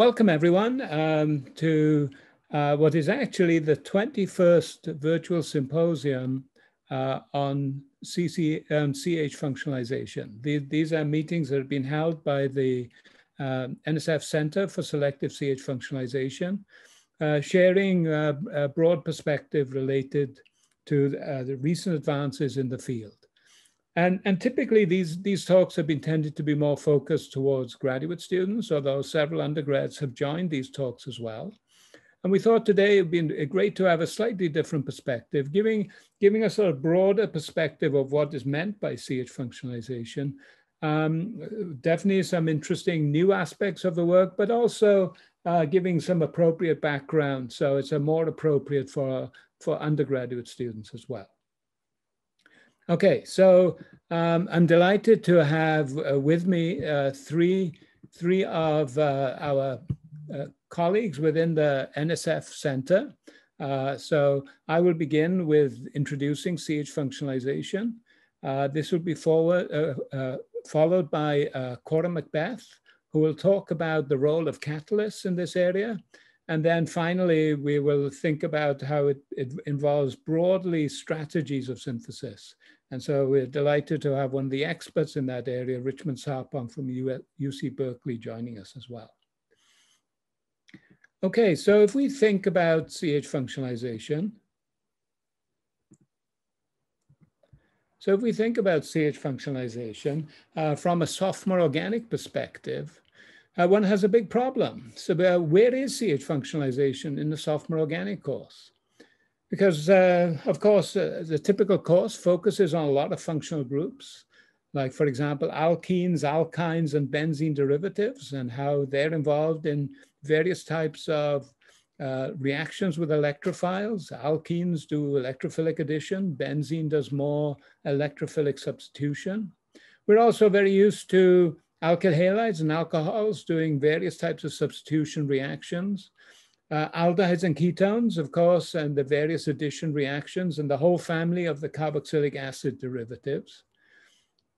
Welcome everyone um, to uh, what is actually the 21st virtual symposium uh, on CC, um, CH functionalization. These, these, are meetings that have been held by the uh, NSF Center for Selective CH Functionalization, uh, sharing uh, a broad perspective related to uh, the recent advances in the field. And, and typically these, these talks have been tended to be more focused towards graduate students, although several undergrads have joined these talks as well. And we thought today it would be great to have a slightly different perspective, giving, giving us a broader perspective of what is meant by CH functionalization. Um, definitely some interesting new aspects of the work, but also uh, giving some appropriate background. So it's a more appropriate for, for undergraduate students as well. Okay, so um, I'm delighted to have uh, with me uh, three, three of uh, our uh, colleagues within the NSF Center. Uh, so I will begin with introducing CH functionalization. Uh, this will be forward, followed by Cora Macbeth, who will talk about the role of catalysts in this area. And then finally, we will think about how it, it involves broadly strategies of synthesis and so we're delighted to have one of the experts in that area, Richmond Sarpong from UC Berkeley joining us as well. Okay, so if we think about CH functionalization, so if we think about CH functionalization uh, from a sophomore organic perspective, uh, one has a big problem. So uh, where is CH functionalization in the sophomore organic course? Because, uh, of course, uh, the typical course focuses on a lot of functional groups, like, for example, alkenes, alkynes, and benzene derivatives, and how they're involved in various types of uh, reactions with electrophiles. Alkenes do electrophilic addition, benzene does more electrophilic substitution. We're also very used to alkyl halides and alcohols doing various types of substitution reactions uh, aldehydes and ketones, of course, and the various addition reactions and the whole family of the carboxylic acid derivatives.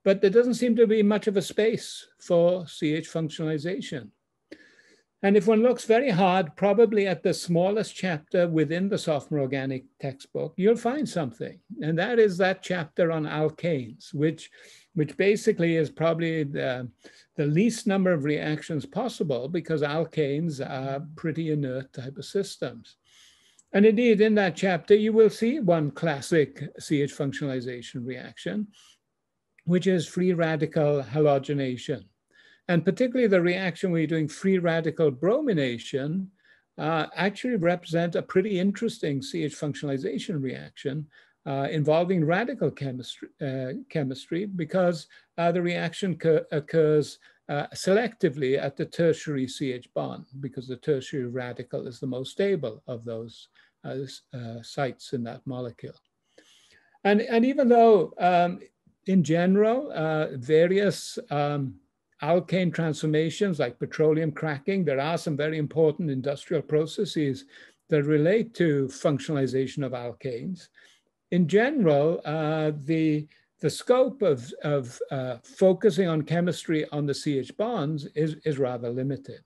But there doesn't seem to be much of a space for CH functionalization. And if one looks very hard, probably at the smallest chapter within the sophomore organic textbook, you'll find something. And that is that chapter on alkanes, which, which basically is probably the, the least number of reactions possible because alkanes are pretty inert type of systems. And indeed, in that chapter, you will see one classic CH functionalization reaction, which is free radical halogenation. And particularly the reaction where you're doing free radical bromination uh, actually represent a pretty interesting CH functionalization reaction uh, involving radical chemistry, uh, chemistry because uh, the reaction occurs uh, selectively at the tertiary CH bond because the tertiary radical is the most stable of those uh, sites in that molecule. And, and even though um, in general, various um, alkane transformations like petroleum cracking, there are some very important industrial processes that relate to functionalization of alkanes in general, uh, the, the scope of, of uh, focusing on chemistry on the CH bonds is, is rather limited.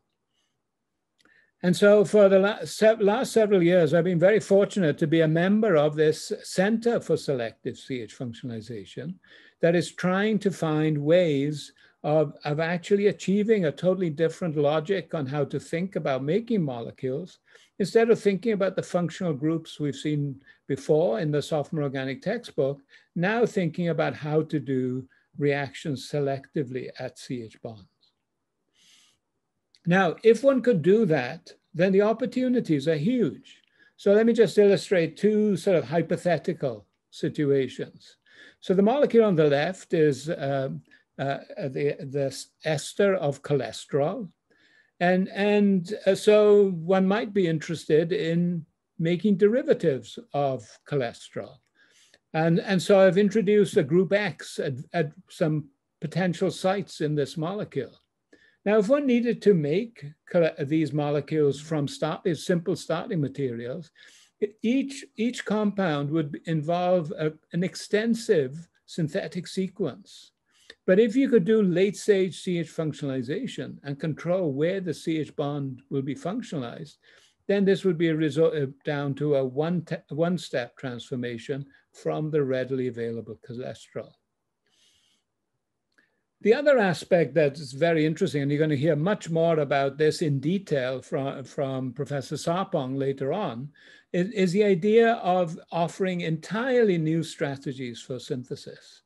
And so for the last, last several years, I've been very fortunate to be a member of this Center for Selective CH Functionalization that is trying to find ways of, of actually achieving a totally different logic on how to think about making molecules instead of thinking about the functional groups we've seen before in the sophomore organic textbook, now thinking about how to do reactions selectively at CH bonds. Now, if one could do that, then the opportunities are huge. So let me just illustrate two sort of hypothetical situations. So the molecule on the left is uh, uh, the, the ester of cholesterol. And, and uh, so one might be interested in making derivatives of cholesterol. And, and so I've introduced a group X at, at some potential sites in this molecule. Now, if one needed to make these molecules from start, simple starting materials, each, each compound would involve a, an extensive synthetic sequence But if you could do late stage CH functionalization and control where the CH bond will be functionalized, then this would be a result uh, down to a one, one step transformation from the readily available cholesterol. The other aspect that is very interesting, and you're going to hear much more about this in detail from, from Professor Sarpong later on, is, is the idea of offering entirely new strategies for synthesis.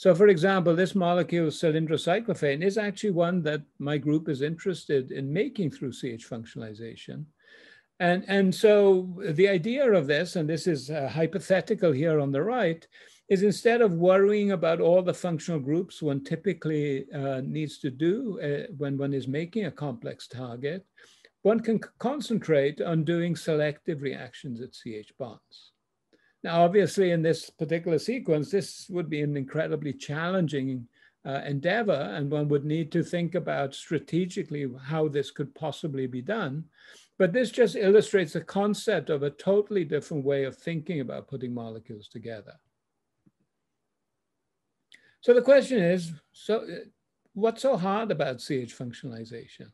So for example, this molecule, cylindrocyclophane, is actually one that my group is interested in making through CH functionalization. And, and so the idea of this, and this is uh, hypothetical here on the right, is instead of worrying about all the functional groups one typically uh, needs to do uh, when one is making a complex target, one can concentrate on doing selective reactions at CH bonds. Now, obviously, in this particular sequence, this would be an incredibly challenging uh, endeavor, and one would need to think about strategically how this could possibly be done. But this just illustrates the concept of a totally different way of thinking about putting molecules together. So the question is, so uh, what's so hard about CH functionalization?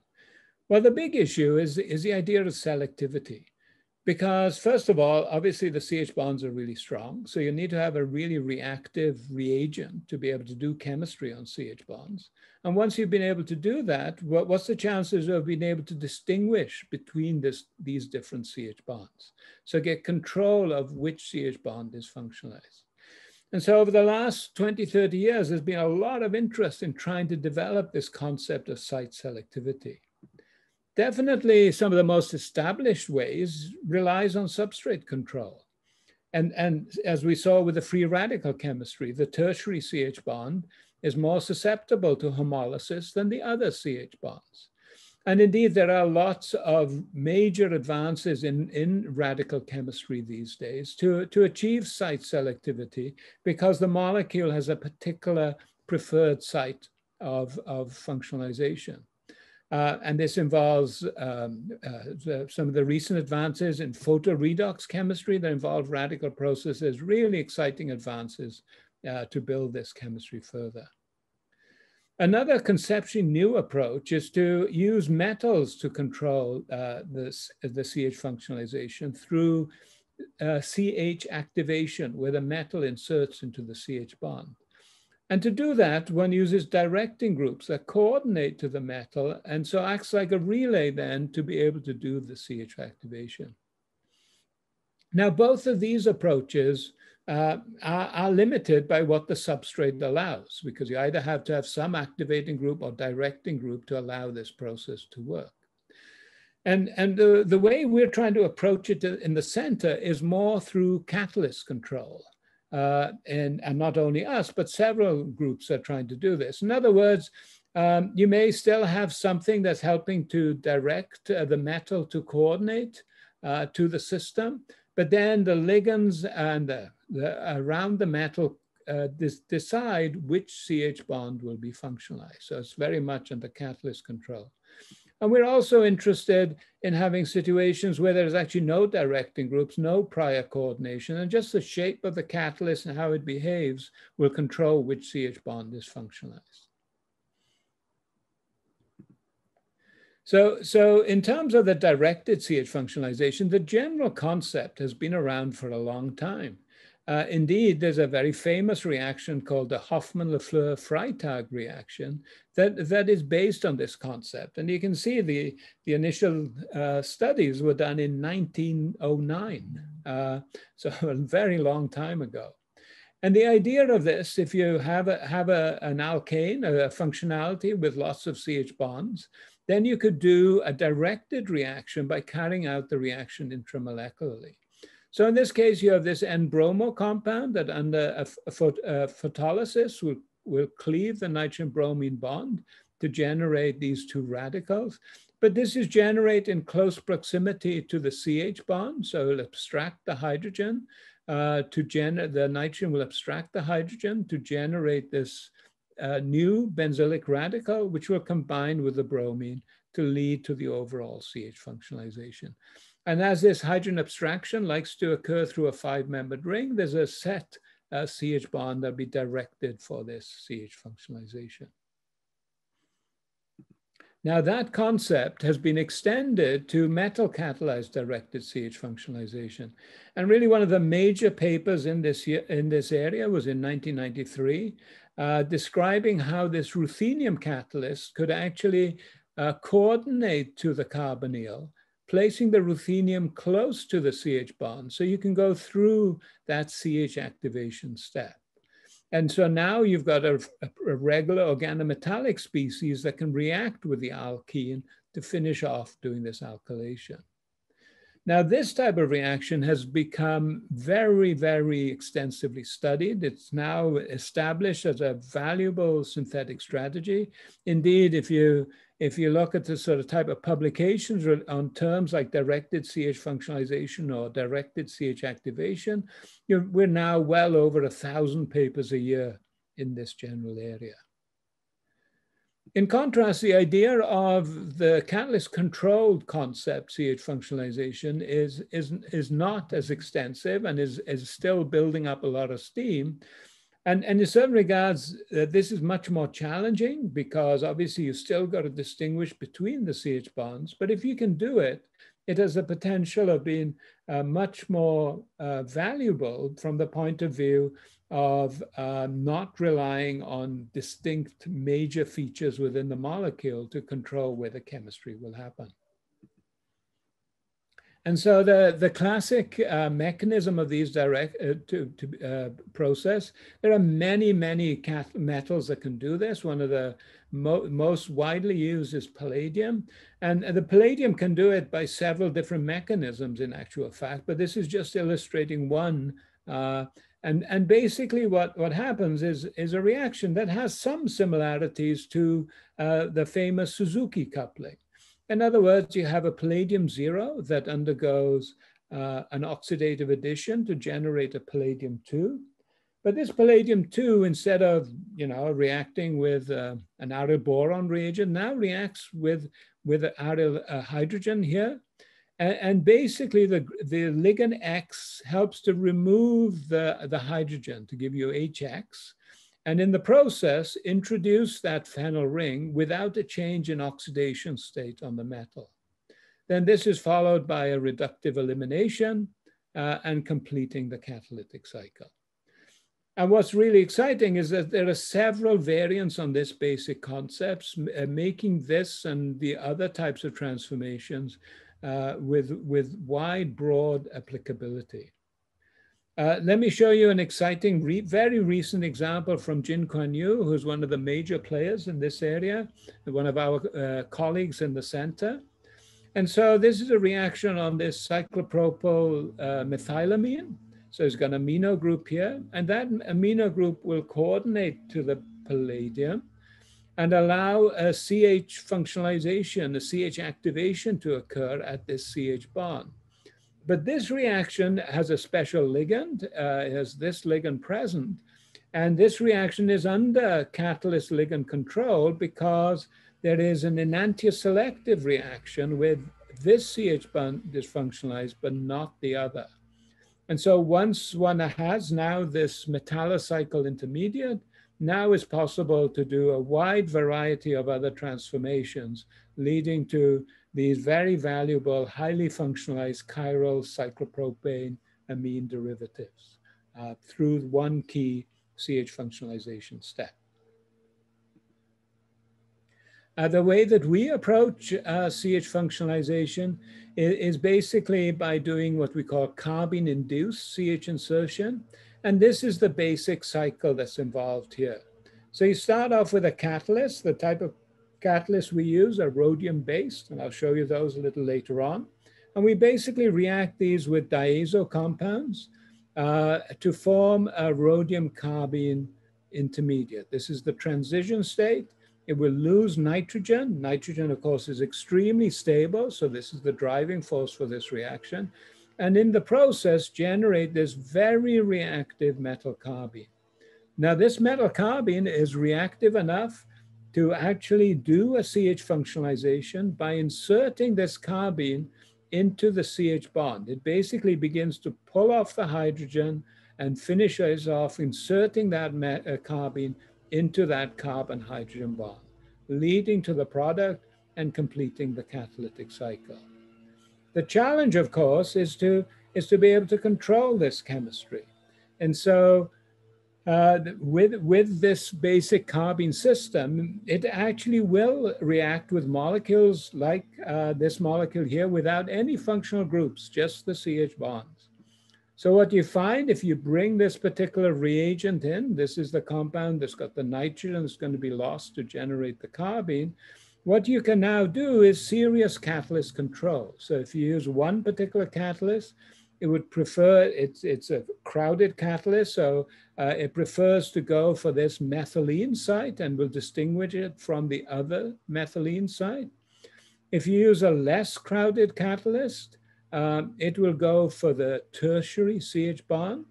Well, the big issue is, is the idea of selectivity. Because first of all, obviously the CH bonds are really strong. So you need to have a really reactive reagent to be able to do chemistry on CH bonds. And once you've been able to do that, what, what's the chances of being able to distinguish between this, these different CH bonds? So get control of which CH bond is functionalized. And so over the last 20, 30 years, there's been a lot of interest in trying to develop this concept of site selectivity. Definitely some of the most established ways relies on substrate control. And, and as we saw with the free radical chemistry, the tertiary CH bond is more susceptible to homolysis than the other CH bonds. And indeed, there are lots of major advances in, in radical chemistry these days to, to achieve site selectivity because the molecule has a particular preferred site of, of functionalization. Uh, and this involves um, uh, some of the recent advances in photoredox chemistry that involve radical processes, really exciting advances uh, to build this chemistry further. Another conceptually new approach is to use metals to control uh, this, the CH functionalization through uh, CH activation, where the metal inserts into the CH bond. And to do that, one uses directing groups that coordinate to the metal and so acts like a relay then to be able to do the CH activation. Now, both of these approaches uh, are, are, limited by what the substrate allows, because you either have to have some activating group or directing group to allow this process to work. And, and the, the way we're trying to approach it in the center is more through catalyst control uh, and, and not only us, but several groups are trying to do this. In other words, um, you may still have something that's helping to direct uh, the metal to coordinate uh, to the system, but then the ligands and the, the around the metal uh, decide which CH bond will be functionalized. So it's very much under catalyst control. And we're also interested in having situations where there's actually no directing groups, no prior coordination, and just the shape of the catalyst and how it behaves will control which CH bond is functionalized. So, so in terms of the directed CH functionalization, the general concept has been around for a long time. Uh, indeed, there's a very famous reaction called the Hofmann-Löffler-Freytag reaction that, that is based on this concept. And you can see the, the initial uh, studies were done in 1909, uh, so a very long time ago. And the idea of this, if you have, a, have a, an alkane, a functionality with lots of CH bonds, then you could do a directed reaction by carrying out the reaction intramolecularly. So in this case, you have this N-bromo compound that under a, a, a photolysis will, will cleave the nitrogen bromine bond to generate these two radicals. But this is generated in close proximity to the CH bond, so it'll abstract the hydrogen uh, to generate, the nitrogen will abstract the hydrogen to generate this uh, new benzylic radical, which will combine with the bromine to lead to the overall CH functionalization. And as this hydrogen abstraction likes to occur through a five-membered ring, there's a set uh, CH bond that'll be directed for this CH functionalization. Now that concept has been extended to metal catalyzed directed CH functionalization. And really one of the major papers in this, year, in this area was in 1993, uh, describing how this ruthenium catalyst could actually uh, coordinate to the carbonyl, placing the ruthenium close to the CH bond. So you can go through that CH activation step. And so now you've got a, a, regular organometallic species that can react with the alkene to finish off doing this alkylation. Now, this type of reaction has become very, very extensively studied. It's now established as a valuable synthetic strategy. Indeed, if you if you look at the sort of type of publications on terms like directed CH functionalization or directed CH activation, we're now well over a thousand papers a year in this general area. In contrast, the idea of the catalyst controlled concept, CH functionalization, is, is, is not as extensive and is, is still building up a lot of steam. And, and in certain regards, uh, this is much more challenging because obviously you still got to distinguish between the CH bonds. But if you can do it, it has the potential of being uh, much more uh, valuable from the point of view of uh, not relying on distinct major features within the molecule to control where the chemistry will happen. And so the, the classic uh, mechanism of these direct uh, to, to uh, process, there are many, many metals that can do this. One of the mo most widely used is palladium. And, the palladium can do it by several different mechanisms in actual fact, but this is just illustrating one. Uh, and, and basically what, what happens is, is a reaction that has some similarities to uh, the famous Suzuki coupling. In other words, you have a palladium zero that undergoes uh, an oxidative addition to generate a palladium two. But this palladium two, instead of you know reacting with uh, an aryl boron reagent, now reacts with with aryl uh, hydrogen here, and, and, basically the the ligand X helps to remove the the hydrogen to give you HX, and in the process, introduce that phenyl ring without a change in oxidation state on the metal. Then this is followed by a reductive elimination uh, and completing the catalytic cycle. And what's really exciting is that there are several variants on this basic concepts, uh, making this and the other types of transformations uh, with, with wide, broad applicability. Uh, let me show you an exciting, re very recent example from Jin Quan Yu, who's one of the major players in this area, one of our uh, colleagues in the center. And so this is a reaction on this cyclopropyl uh, methylamine. So it's got an amino group here, and that amino group will coordinate to the palladium and allow a CH functionalization, a CH activation to occur at this CH bond. But this reaction has a special ligand, uh, has this ligand present. And this reaction is under catalyst ligand control because there is an enantioselective reaction with this CH bond dysfunctionalized, but not the other. And so once one has now this metallocycle intermediate, now it's possible to do a wide variety of other transformations leading to these very valuable, highly functionalized chiral cyclopropane amine derivatives uh, through one key CH functionalization step. Uh, the way that we approach uh, CH functionalization is, is, basically by doing what we call carbene-induced CH insertion. And this is the basic cycle that's involved here. So you start off with a catalyst, the type of catalysts we use are rhodium based, and I'll show you those a little later on. And we basically react these with diazo compounds uh, to form a rhodium carbene intermediate. This is the transition state. It will lose nitrogen. Nitrogen, of course, is extremely stable. So this is the driving force for this reaction. And in the process, generate this very reactive metal carbene. Now, this metal carbene is reactive enough to actually do a CH functionalization by inserting this carbene into the CH bond. It basically begins to pull off the hydrogen and finishes off inserting that uh, carbene into that carbon hydrogen bond, leading to the product and completing the catalytic cycle. The challenge, of course, is to, is to be able to control this chemistry. And so uh, with, with this basic carbene system, it actually will react with molecules like uh, this molecule here without any functional groups, just the CH bonds. So what you find if you bring this particular reagent in, this is the compound that's got the nitrogen that's going to be lost to generate the carbene. What you can now do is serious catalyst control. So if you use one particular catalyst, it would prefer, it's, it's a crowded catalyst, so uh, it prefers to go for this methylene site and will distinguish it from the other methylene site. If you use a less crowded catalyst, um, it will go for the tertiary CH bond.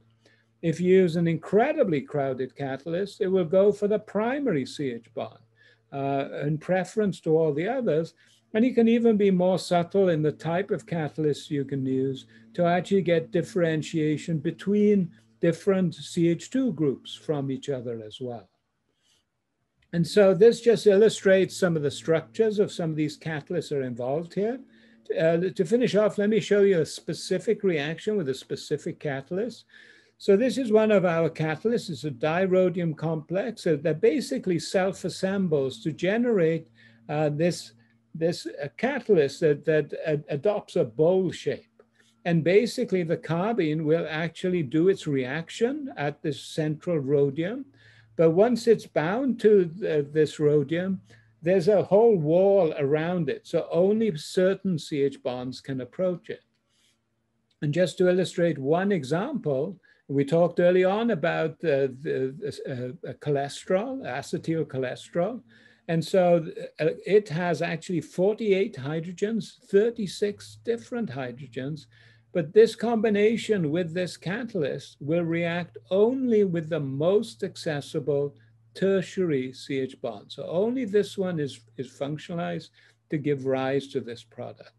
If you use an incredibly crowded catalyst, it will go for the primary CH bond uh, in preference to all the others. And you can even be more subtle in the type of catalysts you can use to actually get differentiation between different CH2 groups from each other as well. And so this just illustrates some of the structures of some of these catalysts are involved here. Uh, to finish off, let me show you a specific reaction with a specific catalyst. So this is one of our catalysts. It's a dirhodium complex that basically self-assembles to generate uh, this, this uh, catalyst that, that adopts a bowl shape. And basically the carbene will actually do its reaction at this central rhodium. But once it's bound to the, this rhodium, there's a whole wall around it. So only certain CH bonds can approach it. And just to illustrate one example, we talked early on about uh, the uh, cholesterol, acetyl cholesterol. And so uh, it has actually 48 hydrogens, 36 different hydrogens. But this combination with this catalyst will react only with the most accessible tertiary CH bond. So only this one is, is functionalized to give rise to this product.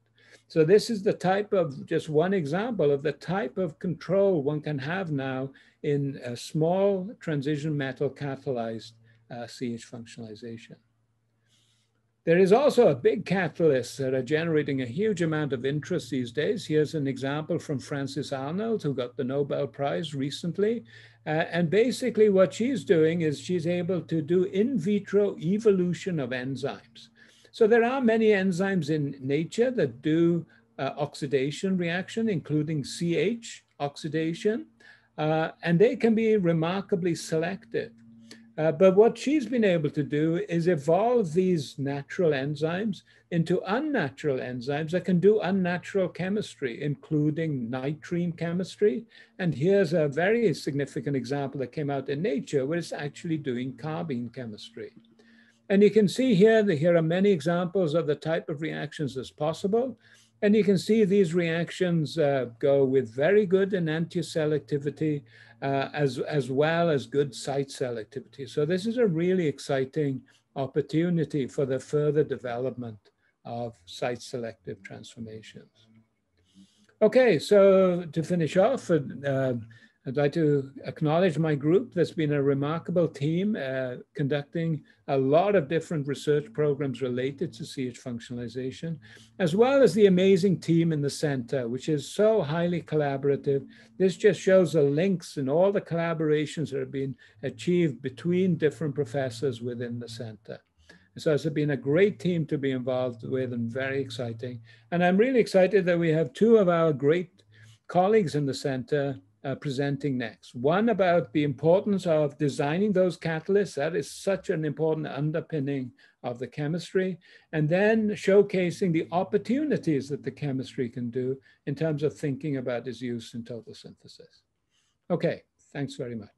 So this is the type of, just one example of the type of control one can have now in a small transition metal catalyzed uh, CH functionalization. There is also a biocatalyst that are generating a huge amount of interest these days. Here's an example from Frances Arnold, who got the Nobel Prize recently. Uh, and basically what she's doing is she's able to do in vitro evolution of enzymes. So there are many enzymes in nature that do uh, oxidation reaction, including CH oxidation, uh, and they can be remarkably selective. Uh, but what she's been able to do is evolve these natural enzymes into unnatural enzymes that can do unnatural chemistry, including nitrene chemistry. And here's a very significant example that came out in Nature, where it's actually doing carbene chemistry. And you can see here that here are many examples of the type of reactions that's possible. And you can see these reactions uh, go with very good enantioselectivity activity uh, as, as well as good site selectivity. So this is a really exciting opportunity for the further development of site selective transformations. Okay, so to finish off, uh, I'd like to acknowledge my group. That's been a remarkable team uh, conducting a lot of different research programs related to CH functionalization, as well as the amazing team in the center, which is so highly collaborative. This just shows the links and all the collaborations that have been achieved between different professors within the center. So it's been a great team to be involved with and very exciting. And I'm really excited that we have two of our great colleagues in the center uh, presenting next. One about the importance of designing those catalysts. That is such an important underpinning of the chemistry. And then showcasing the opportunities that the chemistry can do in terms of thinking about its use in total synthesis. Okay, thanks very much.